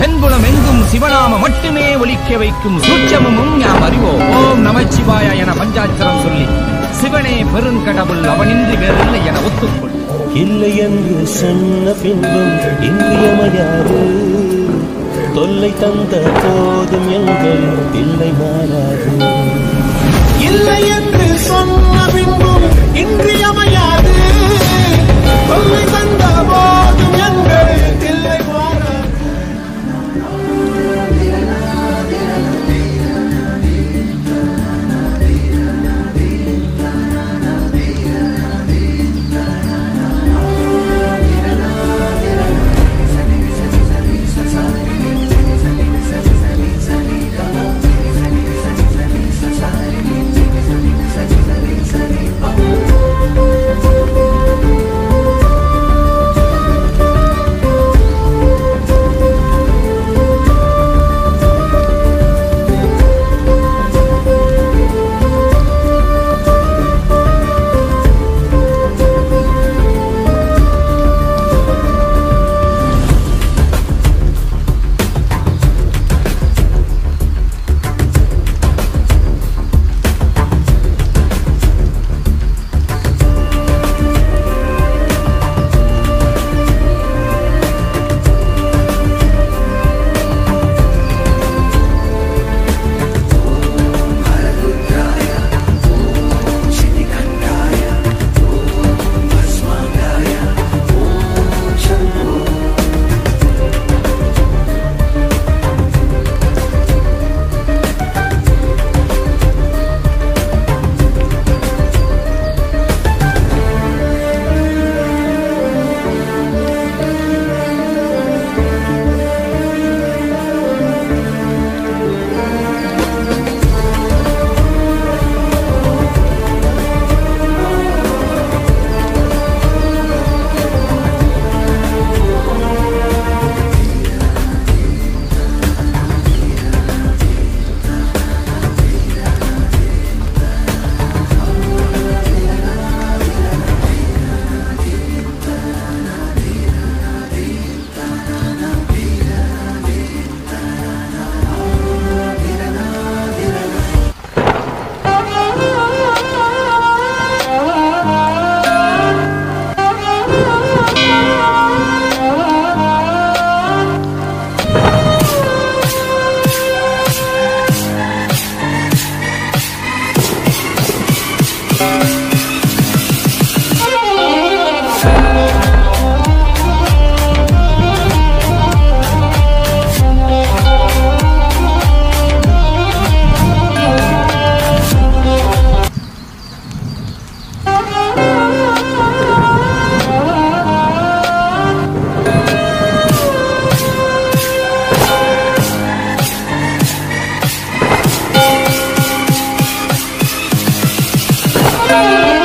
தென்புலம் எங்கும் சிவநாம மட்டுமே ஒலிக்க வைக்கும் சூட்சமும் நாம் அறிவோம் ஓம் நமச்சிவாய என பஞ்சாட்சரம் சொல்லி சிவனே பெருங்கடவுள் அவனின்றி வேறில்லை என ஒத்துக்கொள். இல்லை என்று சொன்ன பின்பும் இன்றியமையாது தொல்லை தந்த போதும் எங்கள் இல்லை மாறாது. Música